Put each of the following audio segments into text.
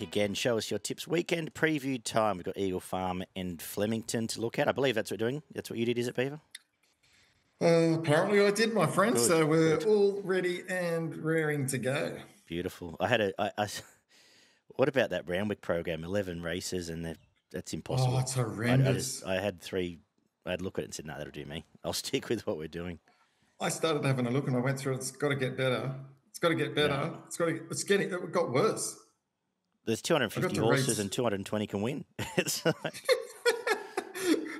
back again. Show us your tips. Weekend preview time. We've got Eagle Farm and Flemington to look at. I believe that's what we're doing. That's what you did, is it, Beaver? Uh, apparently, I did, my friend. Good, so we're good. all ready and raring to go. Beautiful. I had a. I, I, what about that Randwick program? Eleven races, and that's impossible. Oh, it's horrendous. I, I, just, I had three. I'd look at it and said, "No, that'll do me. I'll stick with what we're doing." I started having a look, and I went through. It's got to get better. It's got to get better. It's got to. It's getting. It got worse. There's 250 horses race. and 220 can win.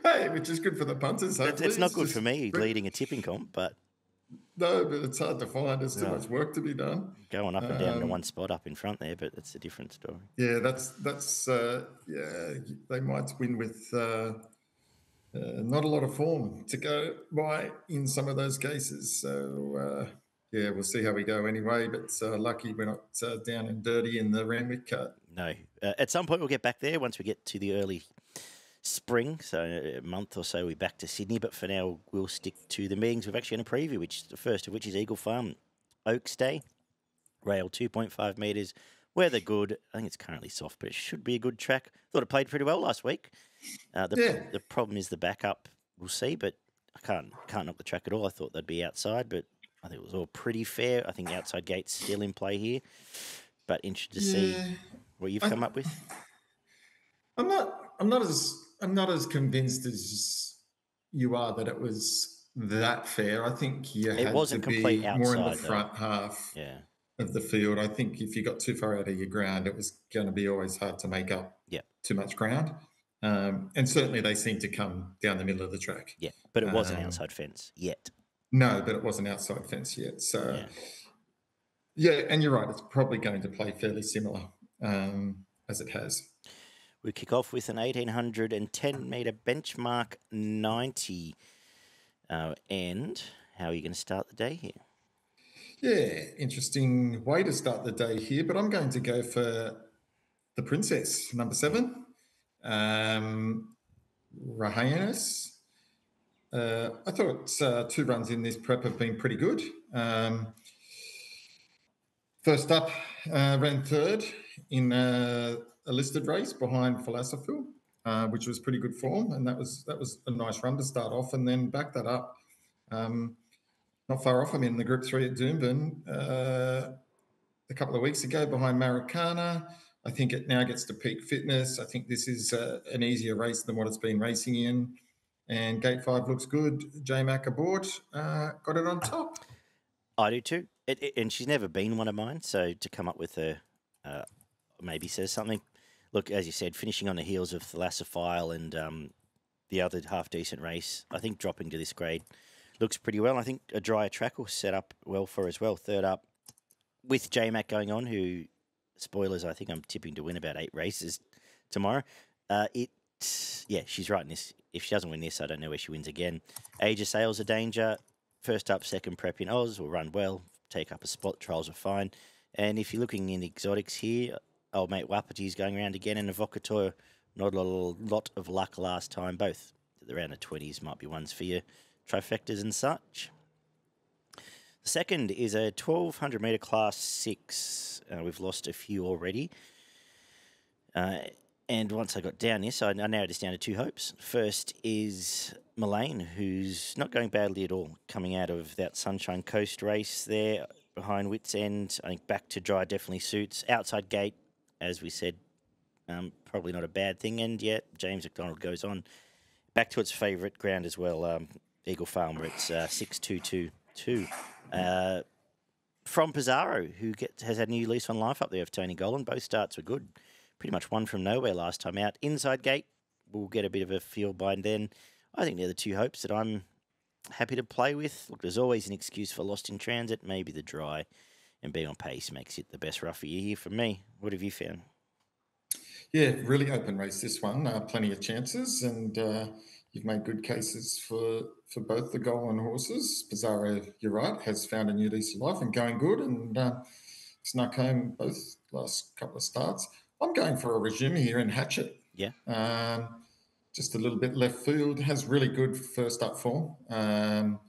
hey, which is good for the punters. It's, it's, not good for me leading a tipping comp, but no, but it's hard to find. There's too no. much work to be done. Going up and down um, to one spot up in front there, but it's a different story. Yeah, that's that's uh, yeah. They might win with uh, uh, not a lot of form to go by in some of those cases. So uh, yeah, we'll see how we go anyway. But uh, lucky we're not uh, down and dirty in the Randwick cut. No, at some point we'll get back there once we get to the early spring. So a month or so we're back to Sydney. But for now, we'll stick to the meetings. We've actually in a preview, which the first of which is Eagle Farm Oaks Day. Rail 2.5 metres. Weather good. I think it's currently soft, but it should be a good track. Thought it played pretty well last week. Uh, the, yeah. the problem is the backup. We'll see, but I can't can't knock the track at all. I thought they'd be outside, but I think it was all pretty fair. I think outside gate's still in play here, but interested to yeah. see what you've come I, up with. I'm not. I'm not as I'm not as convinced as you are that it was that fair. I think you it had to be outside, more in the front though. half yeah. of the field. I think if you got too far out of your ground, it was going to be always hard to make up yeah. too much ground. Um, and certainly they seem to come down the middle of the track. Yeah, but it wasn't um, outside fence yet. No, but it wasn't outside fence yet. So, yeah. yeah, and you're right. It's probably going to play fairly similar um, as it has. We kick off with an 1810 metre benchmark 90. Uh, and how are you going to start the day here? Yeah, interesting way to start the day here, but I'm going to go for the Princess, number seven. Um, Rahayanis. Uh, I thought uh, two runs in this prep have been pretty good. Um, first up, uh, ran third in uh, a listed race behind Philosophy, uh, which was pretty good form, and that was that was a nice run to start off, and then back that up. Um, not far off. I'm in the Group Three at Doomben uh, a couple of weeks ago behind Maracana. I think it now gets to peak fitness. I think this is uh, an easier race than what it's been racing in. And Gate Five looks good. J Mac aboard, uh, got it on top. I do too. It, it, and she's never been one of mine, so to come up with a uh, maybe says something look, as you said, finishing on the heels of Thalassophile and um, the other half decent race, I think dropping to this grade looks pretty well. I think a drier track will set up well for as well. Third up with J Mac going on, who spoilers, I think I'm tipping to win about eight races tomorrow. Uh, it, yeah, she's right in this. If she doesn't win this, I don't know where she wins again. Age of Sales a danger. First up, second prep in Oz will run well. Take up a spot. Trials are fine. And if you're looking in exotics here, old mate Wapiti's going around again, and Evocateur, not a lot of luck last time. Both the 20s might be ones for you, trifectas and such. The second is a 1200 metre class six. Uh, we've lost a few already. Uh, and once I got down this, I, I narrowed this down to two hopes. First is Mullane, who's not going badly at all, coming out of that Sunshine Coast race there behind Wits End. I think back to dry definitely suits. Outside gate, as we said, um, probably not a bad thing. And yet, James McDonald goes on back to its favourite ground as well, um, Eagle Farm, where it's uh, six two two two. Uh, from Pizarro, who gets, has had a new lease on life up there of Tony Gollan. Both starts were good. Pretty much one from nowhere last time out. Inside gate, we'll get a bit of a feel by then. I think they're the two hopes that I'm happy to play with. Look, there's always an excuse for lost in transit. Maybe the dry and being on pace makes it the best rough year here for me. What have you found? Yeah, really open race this one. Uh, plenty of chances, and uh, you've made good cases for for both the Gollan horses. Pizarro, you're right, has found a new lease of life and going good, and uh, snuck home both last couple of starts. I'm going for a resume here in Hatchet. Yeah. Um, just a little bit left field. Has really good first up form. Um,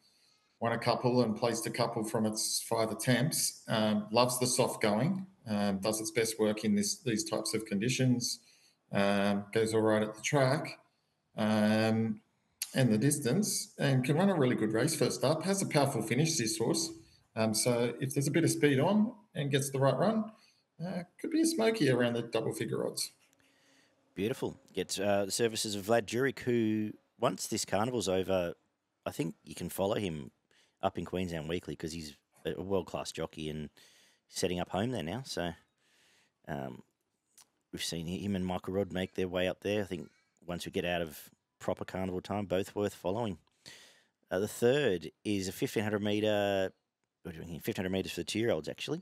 won a couple and placed a couple from its five attempts. Um, loves the soft going. Um, does its best work in this these types of conditions. Um, goes all right at the track um, and the distance, and can run a really good race first up. Has a powerful finish this horse. Um, so if there's a bit of speed on and gets the right run, uh, could be a smoky around the double figure odds. Beautiful. Gets uh, the services of Vlad Duric, who once this carnival's over, I think you can follow him up in Queensland weekly because he's a world class jockey and setting up home there now. So um, we've seen him and Michael Rodd make their way up there. I think once we get out of proper carnival time, both worth following. Uh, the third is a 1500 metre, what are we 1500 metres for the two year olds actually.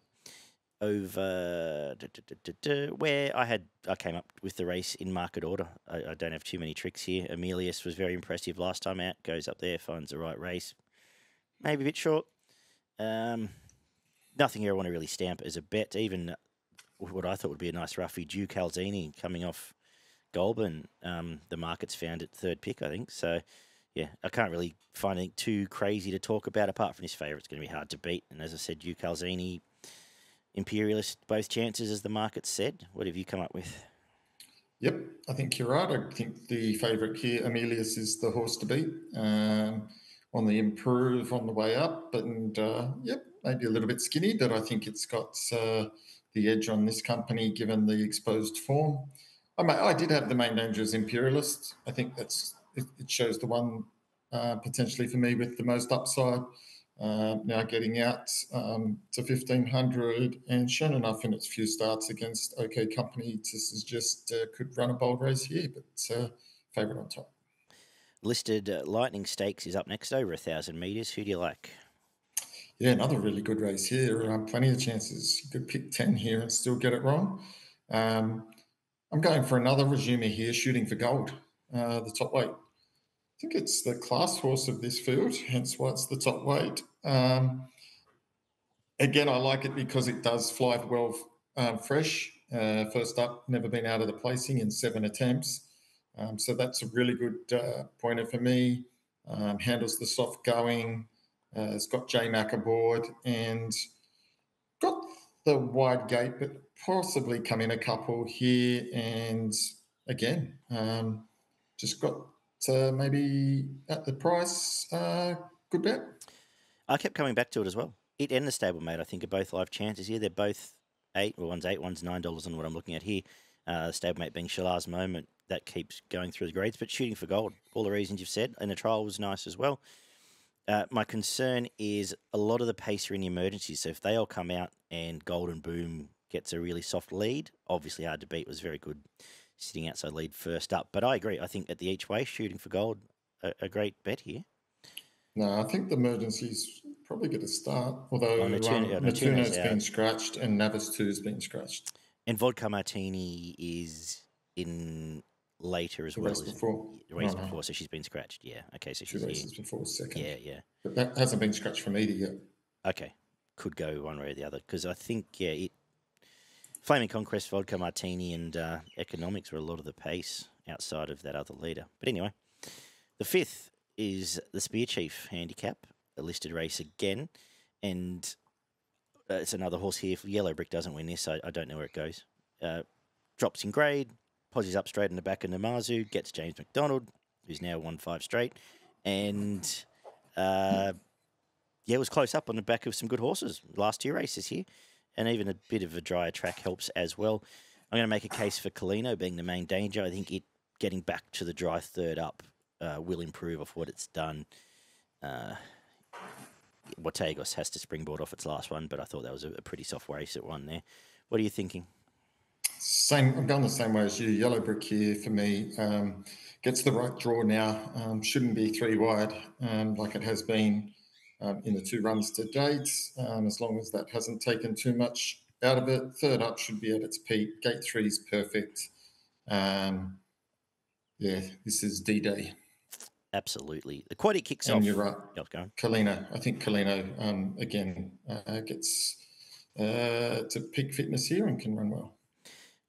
Over da, da, da, where I had, I came up with the race in market order. I, I don't have too many tricks here. Emilius was very impressive last time out. Goes up there, finds the right race. Maybe a bit short. Um, nothing here I want to really stamp as a bet. Even what I thought would be a nice roughie, Duke Calzini coming off Goulburn. Um, the market's found at third pick, I think. So, yeah, I can't really find anything too crazy to talk about apart from his favourite. It's going to be hard to beat. And as I said, Duke Calzini, Imperialist, both chances, as the market said. What have you come up with? Yep, I think you're right. I think the favourite here, Amelius, is the horse to beat. Um, on the improve on the way up, and uh, yep, maybe a little bit skinny, but I think it's got uh, the edge on this company given the exposed form. I, I did have the main danger as imperialist. I think that's it, it shows the one uh, potentially for me with the most upside. Uh, now getting out um, to 1500 and shown enough in its few starts against OK Company to suggest uh, could run a bold race here, but uh, favourite on top. Listed uh, Lightning Stakes is up next over a thousand metres. Who do you like? Yeah, another really good race here. Um, plenty of chances. You could pick 10 here and still get it wrong. Um, I'm going for another resumer here, shooting for gold, uh, the top weight. I think it's the class horse of this field, hence why it's the top weight. Um, again, I like it because it does fly well um, fresh. Uh, first up, never been out of the placing in seven attempts. Um, so that's a really good uh, pointer for me. Um, handles the soft going. Uh, it's got J Mac aboard and got the wide gate, but possibly come in a couple here. And again, um, just got uh, maybe at the price, uh, good bet. I kept coming back to it as well. It and the stablemate, I think, are both live chances here. They're both eight. Well, one's eight, one's nine dollars on what I'm looking at here. Uh, stablemate being Shalars moment that keeps going through the grades, but shooting for gold. All the reasons you've said, and the trial was nice as well. Uh, my concern is a lot of the pace are in the emergencies. So if they all come out and Golden Boom gets a really soft lead, obviously hard to beat was very good sitting outside lead first up. But I agree. I think at the each way, shooting for gold, a, a great bet here. No, I think the emergencies probably get to start. Although oh, Natuna, um, Natuna's been scratched and Navis 2 has been scratched. And Vodka Martini is in later as the well. Race before. The race oh, before, so she's been scratched. Yeah. Okay, so she's Two races here. before second. Yeah, yeah. But that hasn't been scratched from either yet. Okay, could go one way or the other because I think yeah, it, Flaming Conquest, Vodka Martini, and uh, Economics were a lot of the pace outside of that other leader. But anyway, the fifth is the Spear Chief handicap, a listed race again, and uh, it's another horse here. Yellow Brick doesn't win this, I, I don't know where it goes. Uh, drops in grade, Posies up straight in the back of Namazu, gets James McDonald, who's now won five straight. And uh, yeah, it was close up on the back of some good horses. Last two races here. And even a bit of a drier track helps as well. I'm going to make a case for Colino being the main danger. I think it getting back to the dry third up uh, will improve off what it's done. Uh, Watagos has to springboard off its last one, but I thought that was a, a pretty soft race at one there. What are you thinking? Same, I'm going the same way as you. Yellow brick here for me um, gets the right draw now. Um, shouldn't be three wide um, like it has been um, in the two runs to date. Um, as long as that hasn't taken too much out of it, third up should be at its peak. Gate three is perfect. Um, yeah, this is D Day. Absolutely. The quality kicks and off. You're right. Yeah, going. Colino. I think Colino again uh, gets uh, to peak fitness here and can run well.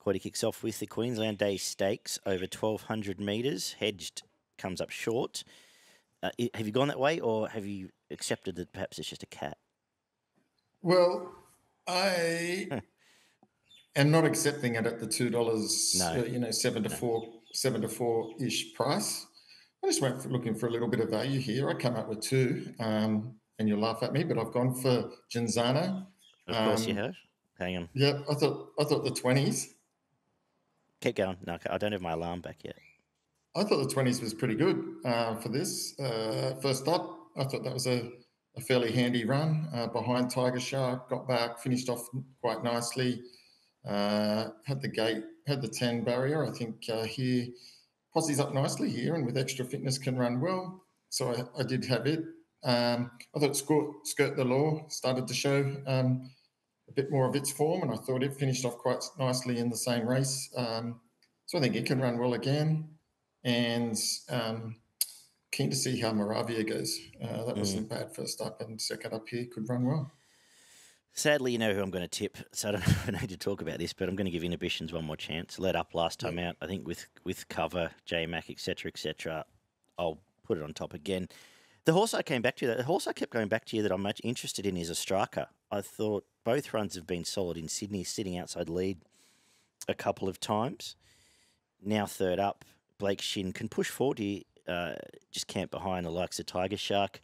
Quaddy kicks off with the Queensland Day Stakes over 1,200 metres. Hedged comes up short. Uh, have you gone that way, or have you accepted that perhaps it's just a cat? Well, I and not accepting it at the two dollars, No. uh, you know, seven to No. four, seven to four ish price. I just went for looking for a little bit of value here. I come up with two, um, and you'll laugh at me, but I've gone for Genzano. Of course you Um, have. Hang on. Yeah, I thought I thought the twenties. Keep going. No, I don't have my alarm back yet. I thought the twenties was pretty good uh, for this uh, first up. I thought that was a, a fairly handy run uh, behind Tiger Shark. Got back, finished off quite nicely. Uh, had the gate, had the ten barrier. I think uh, here Posse's up nicely here, and with extra fitness can run well. So I, I did have it. Um, I thought Skirt, Skirt the Law started to show um, a bit more of its form, and I thought it finished off quite nicely in the same race. Um, so I think it can run well again and um, keen to see how Moravia goes. Uh, that wasn't bad first up, and second up here could run well. Sadly, you know who I'm going to tip, so I don't know if I need to talk about this, but I'm going to give Inhibitions one more chance. Let up last time out, I think with with cover, J Mac, etc., etc. I'll put it on top again. The horse I came back to, that the horse I kept going back to you that I'm much interested in is a striker. I thought both runs have been solid in Sydney, sitting outside lead a couple of times. Now third up, Blake Shin can push forward here, uh, just camp behind the likes of Tiger Shark.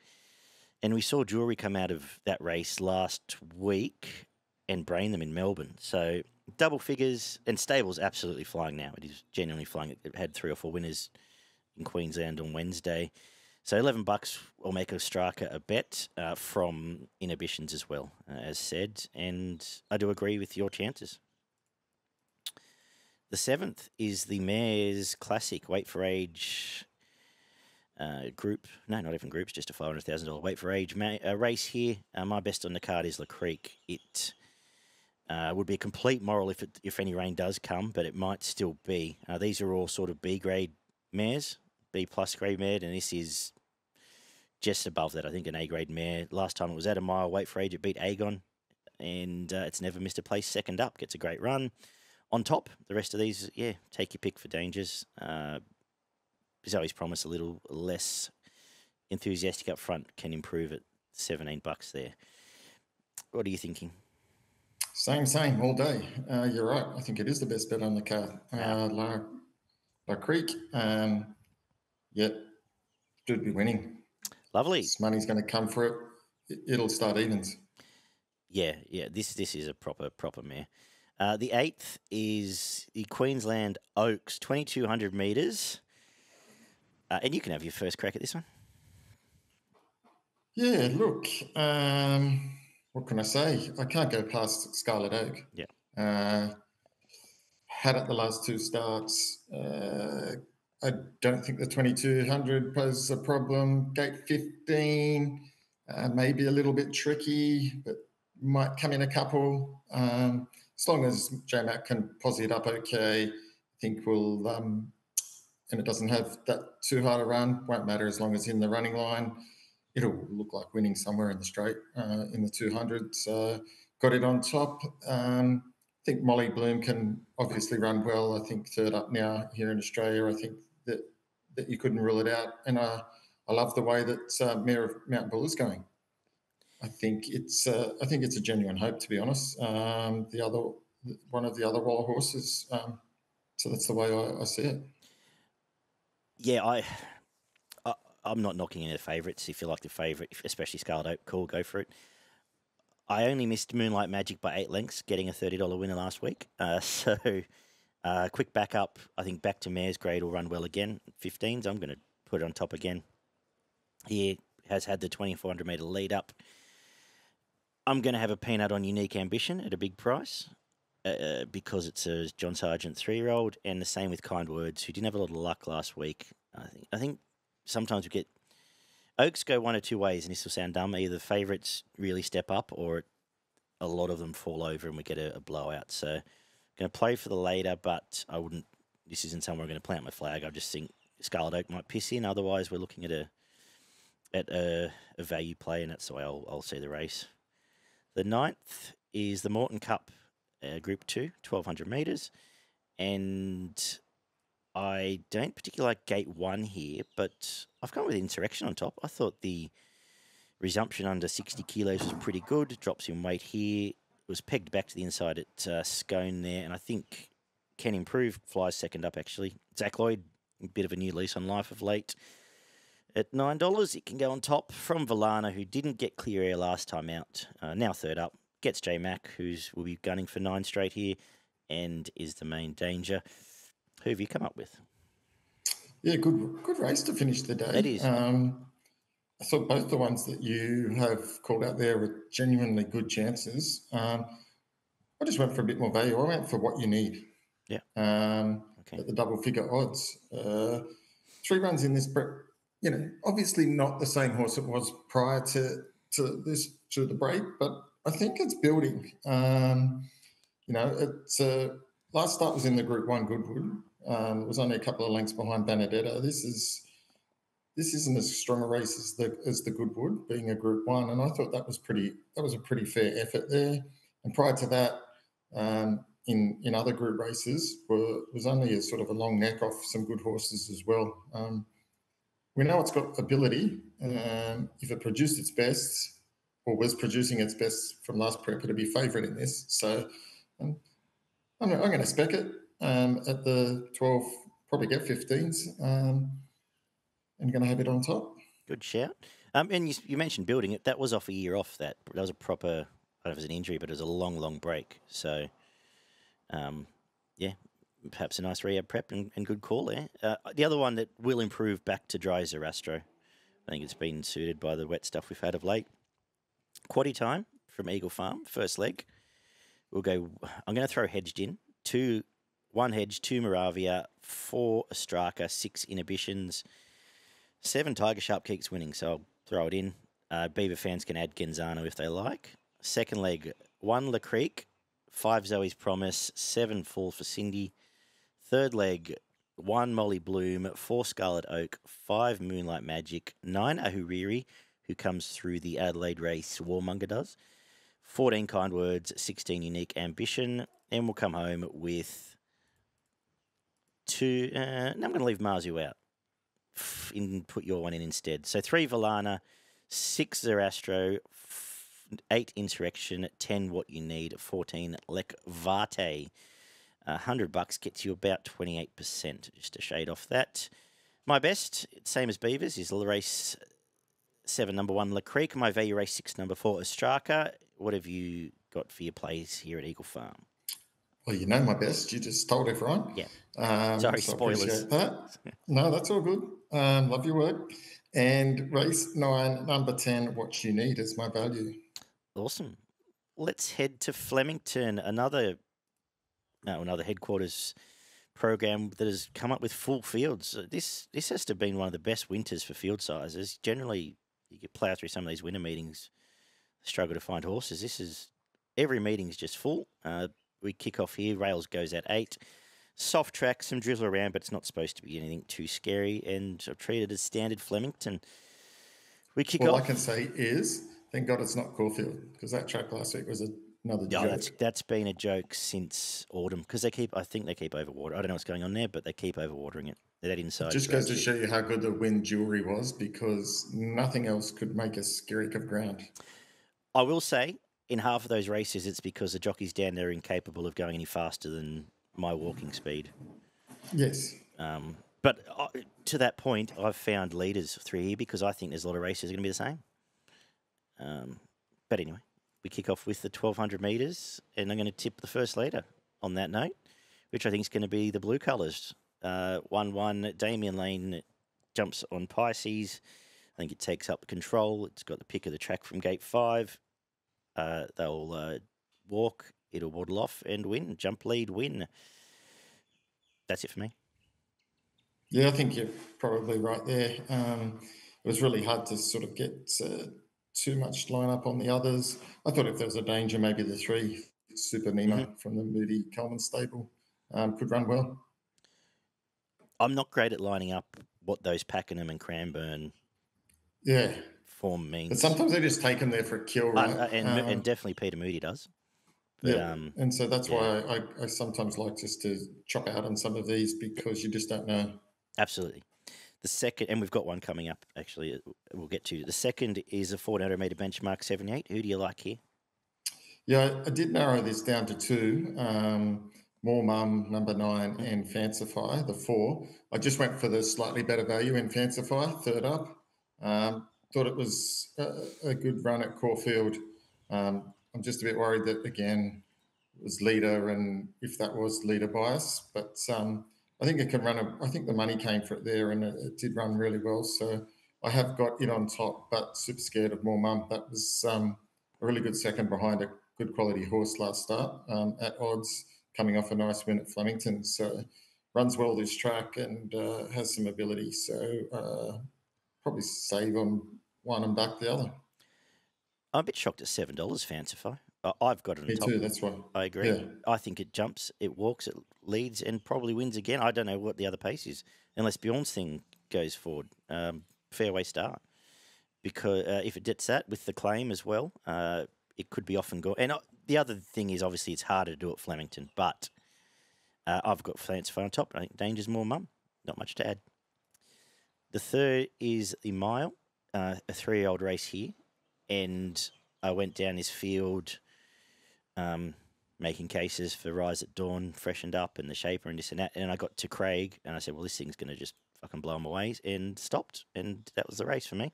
And we saw Jewelry come out of that race last week and brain them in Melbourne. So double figures and Stable's absolutely flying now. It is genuinely flying. It had three or four winners in Queensland on Wednesday. So 11 bucks will make a striker a bet uh, from Inhibitions as well, uh, as said. And I do agree with your chances. The seventh is the Mares Classic Wait for Age uh, group. No, not even groups, just a five hundred thousand dollar Wait for Age uh, race here. Uh, my best on the card is La Crique. It uh, would be a complete moral if it, if any rain does come, but it might still be. Uh, these are all sort of B grade mares, B plus grade mare, and this is just above that. I think an A grade mare. Last time it was at a mile. Wait for Age. It beat Agon, and uh, it's never missed a place. Second up, gets a great run on top. The rest of these, yeah, take your pick for dangers. Uh, Zoe's promise a little less enthusiastic up front can improve at 17 bucks there. What are you thinking? Same, same, all day. Uh, you're right. I think it is the best bet on the card. Uh, La, La Crique, um, yet should be winning. Lovely. This money's going to come for it. it. It'll start evens. Yeah, yeah. This this is a proper proper mare. Uh, the eighth is the Queensland Oaks, 2200 meters. Uh, and you can have your first crack at this one. Yeah, look, um, what can I say? I can't go past Scarlet Oak. Yeah. Uh, had it the last two starts. I don't think the 2200 poses a problem. Gate 15, uh, maybe a little bit tricky, but might come in a couple. Um, as long as JMac can posse it up okay, I think we'll, um, and it doesn't have that too hard a run, won't matter as long as in the running line. It'll look like winning somewhere in the straight uh, in the 200s. Uh, got it on top. Um, I think Molly Bloom can obviously run well. I think third up now here in Australia. I think that you couldn't rule it out. And uh, I love the way that uh, Mayor of Mount Bull is going. I think it's uh, I think it's a genuine hope to be honest. Um, the other one of the other Waller horses. Um, so that's the way I, I see it. Yeah, I, I I'm not knocking any of the favourites. If you like the favourite, especially Scarlet Oak, cool, go for it. I only missed Moonlight Magic by eight lengths, getting a thirty dollar winner last week. Uh, so, uh, quick backup. I think back to Mare's grade will run well again. 15s. I'm going to put it on top again. He has had the 2400 meter lead up. I'm going to have a peanut on Unique Ambition at a big price. Uh, because it's a John Sargent three-year-old, and the same with Kind Words, who didn't have a lot of luck last week. I think I think sometimes we get Oaks go one or two ways, and this will sound dumb. Either the favourites really step up, or a lot of them fall over, and we get a, a blowout. So, going to play for the later, but I wouldn't. This isn't somewhere I'm going to plant my flag. I just think Scarlet Oak might piss in. Otherwise, we're looking at a at a, a value play, and that's the way I'll, I'll see the race. The ninth is the Moreton Cup uh, Group 2, 1200 metres. And I don't particularly like Gate 1 here, but I've gone with Insurrection on top. I thought the resumption under 60 kilos was pretty good. Drops in weight here. Was pegged back to the inside at uh, Scone there, and I think can improve. Flies second up actually. Zach Lloyd, a bit of a new lease on life of late. At nine dollars, it can go on top from Valana, who didn't get clear air last time out. Uh, now third up, gets J Mac, who's will be gunning for nine straight here, and is the main danger. Who have you come up with? Yeah, good good race to finish the day. It is. Um, I thought both the ones that you have called out there were genuinely good chances. Um, I just went for a bit more value. I went for what you need. Yeah. Um, Okay. At the double figure odds. Uh, three runs in this, but you know, obviously not the same horse it was prior to to this to the break, but I think it's building. Um, you know, it's uh, last start was in the Group One Goodwood. Um, it was only a couple of lengths behind Benedetta. This is this isn't as strong a race as the as the Goodwood, being a Group One, and I thought that was pretty that was a pretty fair effort there. And prior to that, um, in in other Group races, were was only a sort of a long neck off some good horses as well. Um, we know it's got ability. Um, if it produced its best, or was producing its best from last prep, it'd be favourite in this. So um, I'm, I'm going to spec it um, at the 12, probably get 15s, um, and going to have it on top. Good shout. Um, and you, you mentioned building it. That was off a year off. That that was a proper. I don't know if it was an injury, but it was a long, long break. So, um, yeah, perhaps a nice rehab prep and, and good call there. Uh, the other one that will improve back to dry Zarastro. I think it's been suited by the wet stuff we've had of late. Quaddy time from Eagle Farm, first leg. We'll go. I'm going to throw hedged in two, one hedge, two Moravia, four Ostraka, six inhibitions. Seven Tiger Shark keeps winning, so I'll throw it in. Uh, Beaver fans can add Genzano if they like. Second leg, one La Crique, five Zoe's Promise, seven Fall for Cindy. Third leg, one Molly Bloom, four Scarlet Oak, five Moonlight Magic, nine Ahuriri, who comes through the Adelaide race, Warmonger does. 14 Kind Words, 16 Unique Ambition, and we'll come home with two. Uh, no, I'm going to leave Marzu out in put your one in instead. So three Valana, six Zerastro, eight Insurrection, ten What You Need, fourteen Lek Vate. A hundred bucks gets you about twenty eight percent. Just a shade off that. My best, same as Beavers, is race seven, number one, La Crique. My value race six, number four, Ostraka. What have you got for your plays here at Eagle Farm? Well, you know my best. You just told everyone. Yeah. Um, Sorry, so spoilers. that. No, that's all good. Um, love your work. And race nine, number 10, what you need is my value. Awesome. Let's head to Flemington, another no, another headquarters program that has come up with full fields. Uh, This this has to have been one of the best winters for field sizes. Generally, you get plough through some of these winter meetings, struggle to find horses. This is every meeting's just full. Uh, we kick off here. Rails goes at eight. Soft track, some drizzle around, but it's not supposed to be anything too scary. And I've treated as standard Flemington. We kick All off. I can say is, thank God it's not Caulfield because that track last week was another Yeah, joke. that's that's been a joke since autumn because they keep. I think they keep overwater. I don't know what's going on there, but they keep overwatering it. That inside Just goes to show you how good the wind jewelry was because nothing else could make a skirrick of ground. I will say, in half of those races, it's because the jockeys down there are incapable of going any faster than my walking speed. Yes. Um, but uh, to that point, I've found leaders through here because I think there's a lot of races going to be the same. Um, but anyway, we kick off with the 1200 metres, and I'm going to tip the first leader on that note, which I think is going to be the blue colours. Uh, 1 1, Damian Lane jumps on Pisces. I think it takes up control. It's got the pick of the track from gate five. Uh, they'll uh, walk, it'll waddle off and win. Jump lead, win. That's it for me. Yeah, I think you're probably right there. Um, it was really hard to sort of get uh, too much line up on the others. I thought if there was a danger, maybe the three Super Nemo from the Moody Coleman stable um, could run well. I'm not great at lining up what those Pakenham and Cranbourne Yeah, form means. but sometimes they just take them there for a kill, Uh, right? uh, and, Um, and definitely Peter Moody does. But yeah, um, and so that's yeah. why I, I sometimes like just to chop out on some of these because you just don't know. absolutely. The second, and we've got one coming up actually, uh, we'll get to. The second is a 1400 metre benchmark 78. Who do you like here? Yeah, I did narrow this down to two. Um, More Mum, number nine, Mm. and Fancify, the four. I just went for the slightly better value in Fancify, third up. Um, thought it was a, a good run at Caulfield. Um, I'm just a bit worried that, again, it was leader and if that was leader bias, but um, I think it can run. A, I think the money came for it there and it, it did run really well. So I have got it on top, but super scared of More Mum. That was um, a really good second behind a good quality horse last start um, at odds, coming off a nice win at Flemington. So runs well this track and uh, has some ability. So uh, probably save on one and back the other. I'm a bit shocked at seven dollars. Fancify. I've got it on Me top. too. That's why. I agree. Yeah. I think it jumps, it walks, it leads, and probably wins again. I don't know what the other pace is, unless Bjorn's thing goes forward. Um, fairway start, because uh, if it gets that with the claim as well, uh, it could be off and go. And uh, the other thing is, obviously, it's harder to do at Flemington, but uh, I've got Fancify on top. I think Danger's more mum. Not much to add. The third is the mile, uh, a three-year-old race here, and I went down this field um, making cases for Rise at Dawn, freshened up, and the Shaper and this and that. And I got to Craig, and I said, "Well, this thing's going to just fucking blow them away," and stopped, and that was the race for me.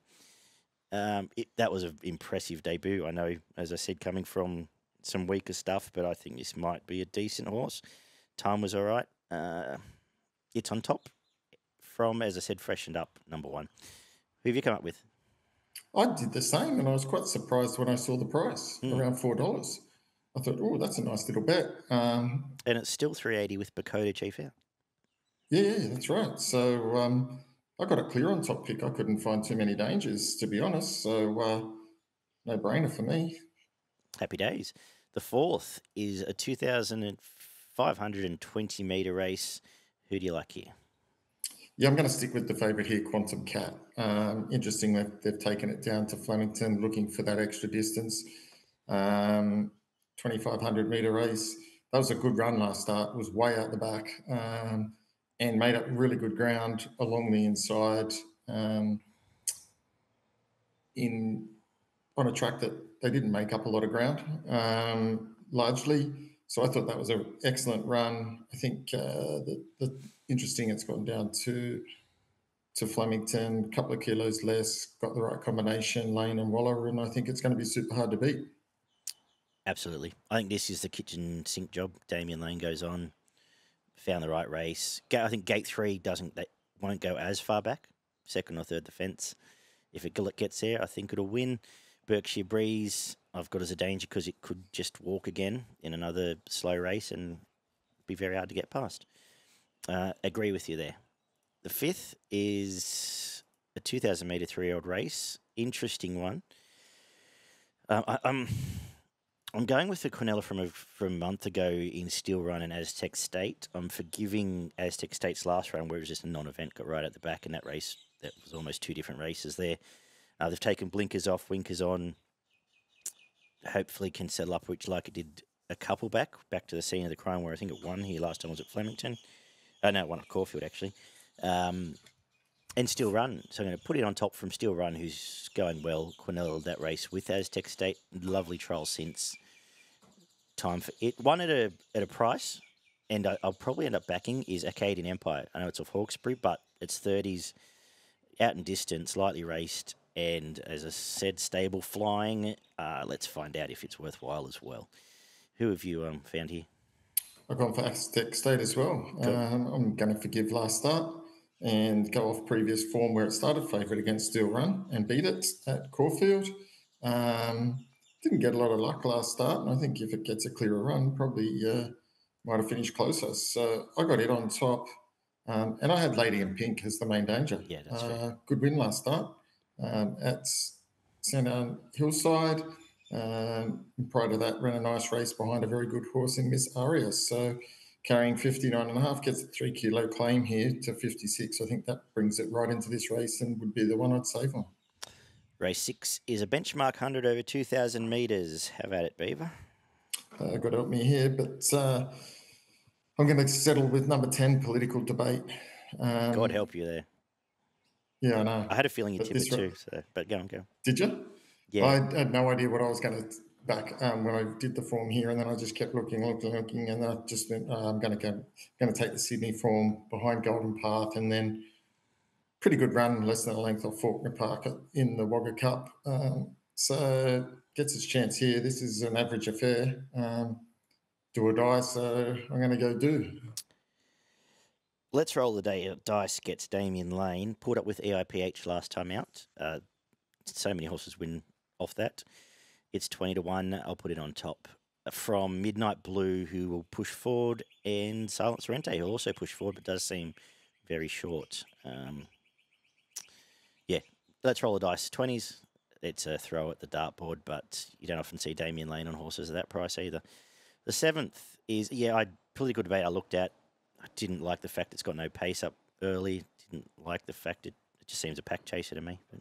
Um, it, that was an impressive debut. I know, as I said, coming from some weaker stuff, but I think this might be a decent horse. Time was all right. Uh, it's on top from, as I said, freshened up number one. Who have you come up with? I did the same, and I was quite surprised when I saw the price Mm. around four dollars. I thought, oh, that's a nice little bet. Um, And it's still 380 with Bakota Chief out. yeah, that's right. So um, I got a clear on top pick. I couldn't find too many dangers, to be honest. So uh, no brainer for me. Happy days. The fourth is a 2,520 metre race. Who do you like here? Yeah, I'm going to stick with the favourite here, Quantum Cat. Um, interesting that they've taken it down to Flemington, looking for that extra distance. Um, 2,500 metre race. That was a good run last start. It was way out the back um, and made up really good ground along the inside um, in on a track that they didn't make up a lot of ground um, largely. So I thought that was an excellent run. I think uh, the, the interesting it's gone down to to Flemington, a couple of kilos less, got the right combination, Lane and Waller, and I think it's going to be super hard to beat. Absolutely. I think this is the kitchen sink job. Damian Lane goes on, found the right race. I think gate three doesn't that won't go as far back, second or third defence. If it gets there, I think it'll win. Berkshire Breeze, I've got as a danger because it could just walk again in another slow race and be very hard to get past. Uh, agree with you there. The fifth is a 2,000 metre three year old race. Interesting one. Um, I, I'm I'm going with the Quinella from a, from a month ago in Steel Run and Aztec State. I'm forgiving Aztec State's last run where it was just a non-event, got right at the back in that race. That was almost two different races there. Uh, they've taken blinkers off, winkers on. Hopefully, can settle up, which like it did a couple back, back to the scene of the crime where I think it won here last time was at Flemington. Oh no, one at Caulfield actually. Um, and Steel Run. So I'm going to put it on top from Steel Run, who's going well. Quinella that race with Aztec State. Lovely trial since. Time for it. One at a at a price, and I, I'll probably end up backing is Acadian Empire. I know it's off Hawkesbury, but it's thirties, out in distance, lightly raced, and as I said, stable flying. Uh, let's find out if it's worthwhile as well. Who have you um, found here? I've gone for Aztec State as well. Um, I'm going to forgive last start and go off previous form where it started, favourite against Steel Run and beat it at Caulfield. Um, didn't get a lot of luck last start, and I think if it gets a clearer run, probably uh, might have finished closer. So I got it on top, um, and I had Lady in Pink as the main danger. Yeah, that's uh. Good win last start um, at Sandown Hillside. Um, and prior to that, ran a nice race behind a very good horse in Miss Aria. So carrying 59 and a half gets a three kilo claim here to 56. I think that brings it right into this race and would be the one I'd save on. Race six is a benchmark hundred over two thousand meters. How about it, Beaver? Uh, got to help me here, but uh, I'm going to settle with number 10, political debate. Um, God help you there. Yeah, I know. I had a feeling you'd But tip it too. So, but go on, go. Did you? Yeah, I had no idea what I was going to back um, when I did the form here, and then I just kept looking, looking, looking, and I just went, oh, I'm going to go, going to take the Sydney form behind Golden Path, and then pretty good run, less than a length off Fawkner Park in the Wagga Cup. Um, so gets its chance here. This is an average affair, um, do or die. So I'm going to go do. Let's roll the day. Dice gets Damian Lane pulled up with EIPH last time out. Uh, so many horses win off that. It's 20 to 1. I'll put it on top. From Midnight Blue, who will push forward, and Silence Rente, who also push forward, but does seem very short. Um, yeah, let's roll the dice. 20s, it's a throw at the dartboard, but you don't often see Damian Lane on horses at that price either. The seventh is, yeah, I pretty good debate I looked at. I didn't like the fact it's got no pace up early. Didn't like the fact it, it just seems a pack chaser to me. But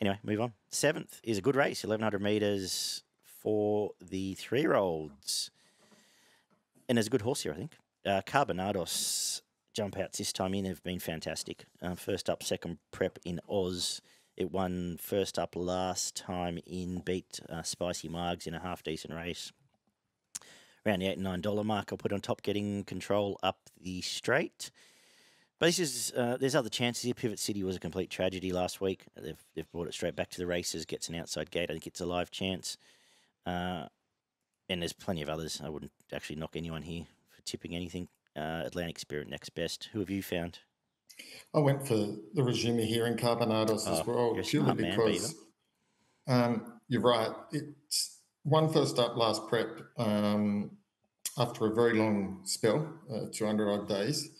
Anyway, move on. Seventh is a good race, 1100 metres for the three year olds. And there's a good horse here, I think. Uh, Carbonados jump outs this time in have been fantastic. Uh, first up, second prep in Oz. It won first up last time in, beat uh, Spicy Margs in a half decent race. Around the eight and nine dollar mark, I'll put on top, getting control up the straight. But this is uh, there's other chances here. Pivot City was a complete tragedy last week. They've they've brought it straight back to the races. Gets an outside gate. I think it's a live chance. Uh, and there's plenty of others. I wouldn't actually knock anyone here for tipping anything. Uh, Atlantic Spirit next best. Who have you found? I went for the Regime here in Carbonados oh, as well, purely because um, you're right. It's one first up last prep um, after a very long spell, uh, 200 odd days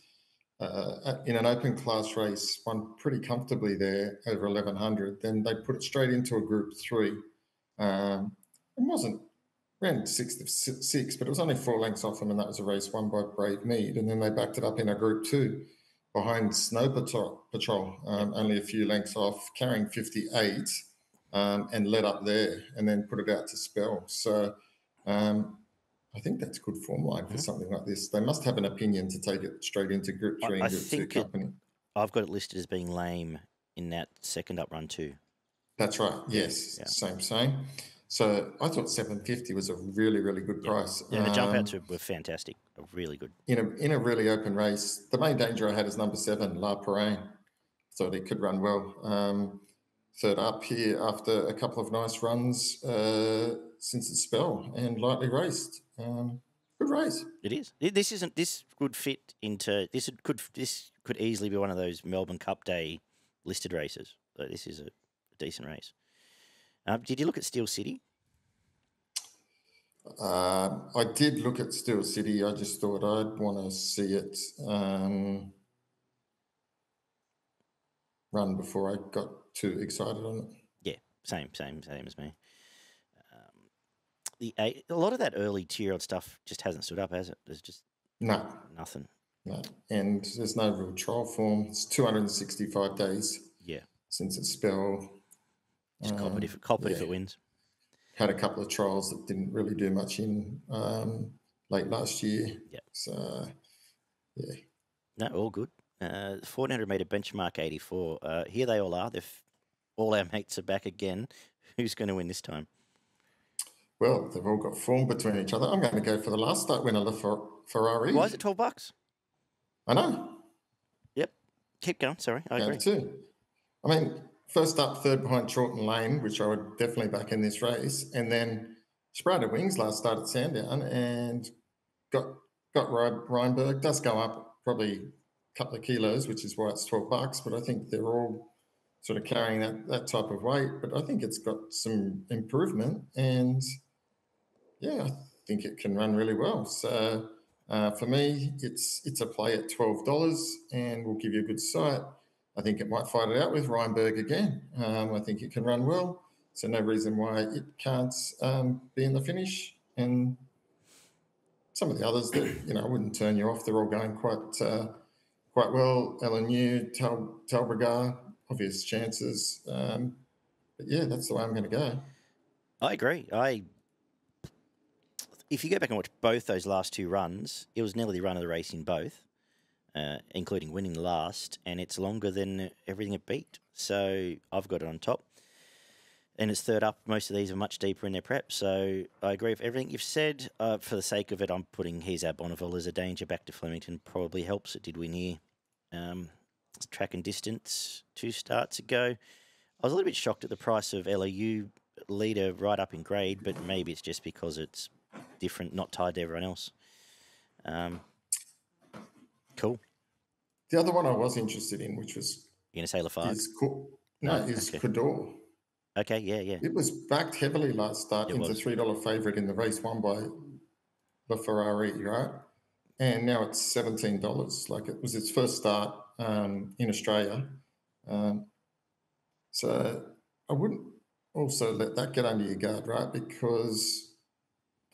uh, in an open class race, won pretty comfortably there over 1100. Then they put it straight into a group three. Um, it wasn't ran sixth of six, but it was only four lengths off them, and that was a race won by Brave Mead. And then they backed it up in a group two behind Snow Patrol, Patrol um, only a few lengths off, carrying 58, um, and led up there, and then put it out to spell. So um, I think that's good form line for mm-hmm. something like this. They must have an opinion to take it straight into Group Three I, and Group Two company. It, I've got it listed as being lame in that second up run too. That's right. Yes, yeah. same, same. So I thought 750 was a really, really good yeah. price. Yeah, the jump outs um, were fantastic. A really good. In a in a really open race, the main danger I had is number seven, La Parain. Thought he could run well. Um, third up here after a couple of nice runs uh, since its spell and lightly raced. Um, good race. It is. This isn't. This could fit into. This could. This could easily be one of those Melbourne Cup Day listed races. So this is a, a decent race. Um, did you look at Steel City? Uh, I did look at Steel City. I just thought I'd want to see it um, run before I got too excited on it. Yeah, same, same, same as me the a lot of that early two-year-old stuff just hasn't stood up, has it? There's just no nothing. No, and there's no real trial form. It's 265 days. Yeah, since its spell. Just um, cop it if it, cop it yeah. if it wins. Had a couple of trials that didn't really do much in um, late last year. Yeah. So, yeah. No, all good. Uh, 1400 meter benchmark 84. Uh, here they all are. They've, all our mates are back again. Who's going to win this time? Well, they've all got form between each other. I'm going to go for the last start winner, the Ferrari. Why is it 12 bucks? I know. Yep. Keep going. Sorry. I agree. Too. I mean, first up, third behind Chawton Lane, which I would definitely back in this race. And then Spread Wings last started Sandown and got got Reinberg. Does go up probably a couple of kilos, which is why it's 12 bucks. But I think they're all sort of carrying that, that type of weight. But I think it's got some improvement. And yeah, I think it can run really well. So uh, for me, it's it's a play at twelve dollars, and we'll give you a good sight. I think it might fight it out with Reinberg again. Um, I think it can run well, so no reason why it can't um, be in the finish. And some of the others that you know wouldn't turn you off. They're all going quite uh, quite well. LNU, Tal Talbragar, obvious chances. Um, but yeah, that's the way I'm going to go. I agree. I if you go back and watch both those last two runs, it was nearly the run of the race in both, uh, including winning the last, and it's longer than everything it beat. So I've got it on top. and it's third up. Most of these are much deeper in their prep, so I agree with everything you've said. Uh, for the sake of it, I'm putting He's Our Bonneville as a danger back to Flemington. Probably helps. It did win here. Um, track and distance two starts ago. I was a little bit shocked at the price of LOU leader right up in grade, but maybe it's just because it's different, not tied to everyone else. Um, cool. The other one I was interested in, which was you gonna say Lafargue? Is no, No? is Okay. Cador. Okay, yeah, yeah. It was backed heavily last start It into was. three dollar favourite in the race won by LaFerrari, right? And now it's seventeen dollars. Like it was its first start um, in Australia, um, so I wouldn't also let that get under your guard, right? Because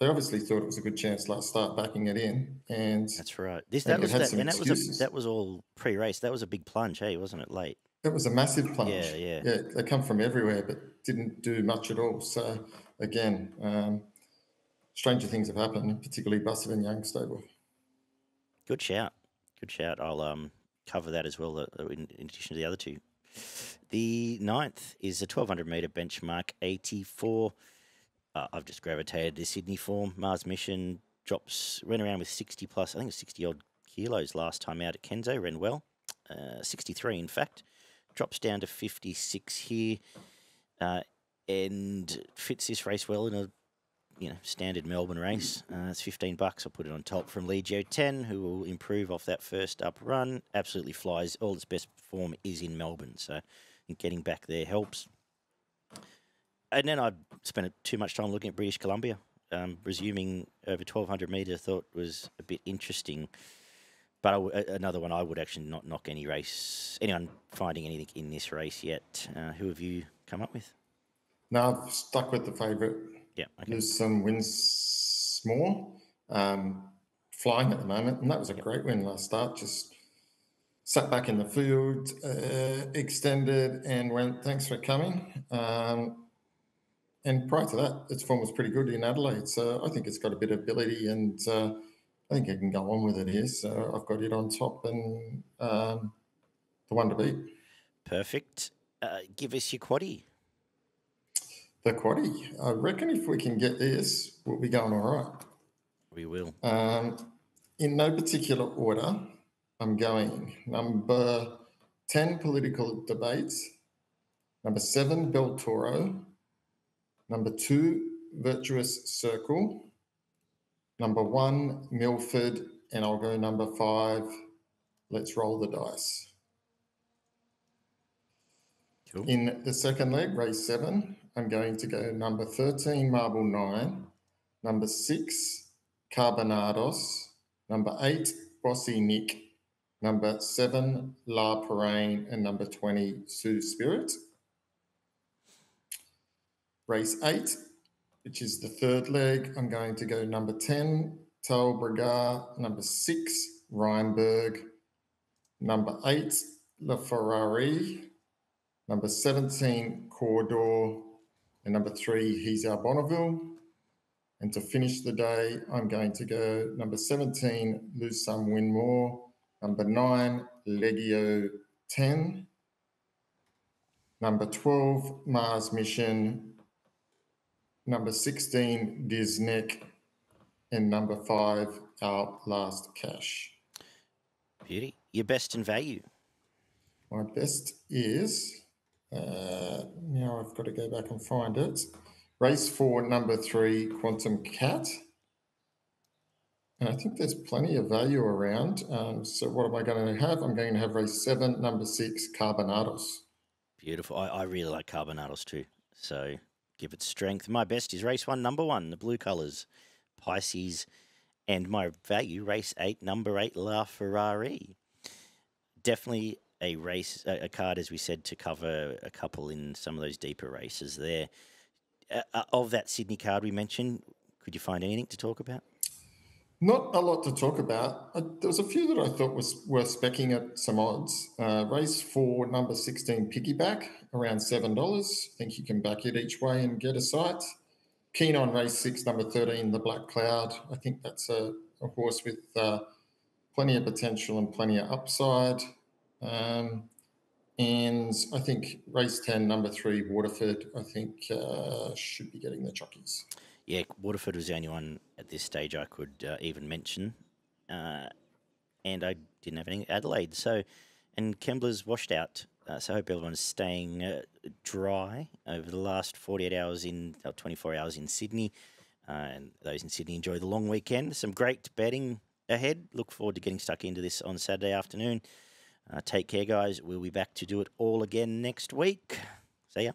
they obviously thought it was a good chance last start backing it in, and That's right. This that was that, and that was a, that was all pre-race. That was a big plunge, hey, wasn't it? Late. it was a massive plunge. Yeah, yeah. yeah, they come from everywhere, but didn't do much at all. So again, um, stranger things have happened, particularly Busuttin and Young stable. Good shout. Good shout. I'll um cover that as well uh, in, in addition to the other two. The ninth is a 1200 meter benchmark 84. Uh, I've just gravitated to Sydney form. Mars Mission drops, ran around with 60 plus, I think it's 60 odd kilos last time out at Kenzo, ran well. Uh, 63 in fact. Drops down to 56 here. Uh, and fits this race well in a you know, standard Melbourne race. Uh, it's 15 bucks. I'll put it on top from Legio 10, who will improve off that first up run. Absolutely flies. All its best form is in Melbourne, so getting back there helps. And then I spent too much time looking at British Columbia. Um, resuming over 1200 metres, thought was a bit interesting. But another one I would actually not knock any race. Anyone finding anything in this race yet? Uh, who have you come up with? No, I've stuck with the favourite. Yeah, okay. Lose some wins more. Um, flying at the moment, and that was a great win last start. Just sat back in the field, uh, extended, and went. Thanks for coming. Um, and prior to that, its form was pretty good in Adelaide. So I think it's got a bit of ability, and uh, I think it can go on with it here. So I've got it on top and um, the one to beat. Perfect. Uh, give us your quaddy. The quaddy. I reckon if we can get this, we'll be going all right. We will. Um, in no particular order, I'm going number 10, political debates, number seven, Bel Toro, number two, virtuous circle, number one, Milford, and I'll go number five, let's roll the dice. Cool. In the second leg, race seven, I'm going to go number 13, Marble Nine, number six, Carbonados, number eight, Bossy Nick, number seven, La Parain, and number 20, Sue Spirit. Race eight, which is the third leg, I'm going to go number 10, Tal Bragar, number six, Reinberg, number eight, La Ferrari, number 17, Cordor, and number three, He's Our Bonneville. And to finish the day, I'm going to go number 17, Lose Some, Win More, number nine, Legio 10, number 12, Mars Mission, number 16, Disney, and number five, Our Last Cash. Beauty. Your best in value. My best is uh, now I've got to go back and find it. Race four, number three, Quantum Cat. And I think there's plenty of value around. Um, so what am I going to have? I'm going to have race seven, number six, Carbonados. Beautiful. I, I really like Carbonados too. So give it strength. My best is race one, number one, the blue colours, Pisces. And my value, race eight, number eight, La Ferrari. Definitely a race, a, card, as we said, to cover a couple in some of those deeper races there. Uh, uh, of that Sydney card we mentioned, could you find anything to talk about? Not a lot to talk about. Uh, there was a few that I thought was worth specking at some odds. Uh, race four, number 16, Piggyback, around $7. I think you can back it each way and get a sight. Keen on race six, number 13, The Black Cloud. I think that's a, a horse with uh, plenty of potential and plenty of upside. Um, And I think race 10, number three, Waterford, I think uh, should be getting the chockies. Yeah, Waterford was the only one at this stage I could uh, even mention. Uh, and I didn't have any Adelaide. So, and Kembla's washed out. Uh, so I hope everyone's staying uh, dry over the last 48 hours in, or 24 hours in Sydney. Uh, and those in Sydney enjoy the long weekend. Some great betting ahead. Look forward to getting stuck into this on Saturday afternoon. Uh, take care, guys. We'll be back to do it all again next week. See ya.